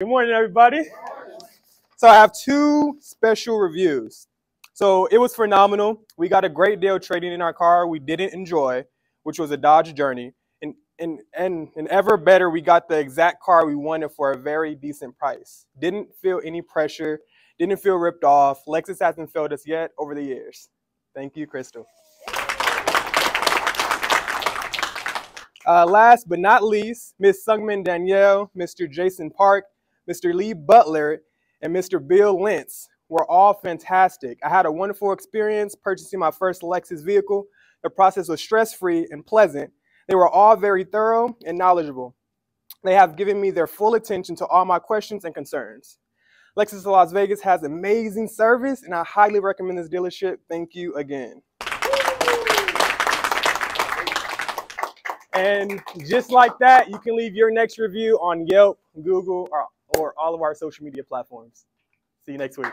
Good morning, everybody. So I have two special reviews. So it was phenomenal. We got a great deal trading in our car we didn't enjoy, which was a Dodge Journey. And, and, and, and ever better, we got the exact car we wanted for a very decent price. Didn't feel any pressure, didn't feel ripped off. Lexus hasn't failed us yet over the years. Thank you, Crystal. Uh, last but not least, Ms. Sungman Danielle, Mr. Jason Park, Mr. Lee Butler, and Mr. Bill Lentz were all fantastic. I had a wonderful experience purchasing my first Lexus vehicle. The process was stress-free and pleasant. They were all very thorough and knowledgeable. They have given me their full attention to all my questions and concerns. Lexus of Las Vegas has amazing service, and I highly recommend this dealership. Thank you again. And just like that, you can leave your next review on Yelp, Google, or, or all of our social media platforms. See you next week.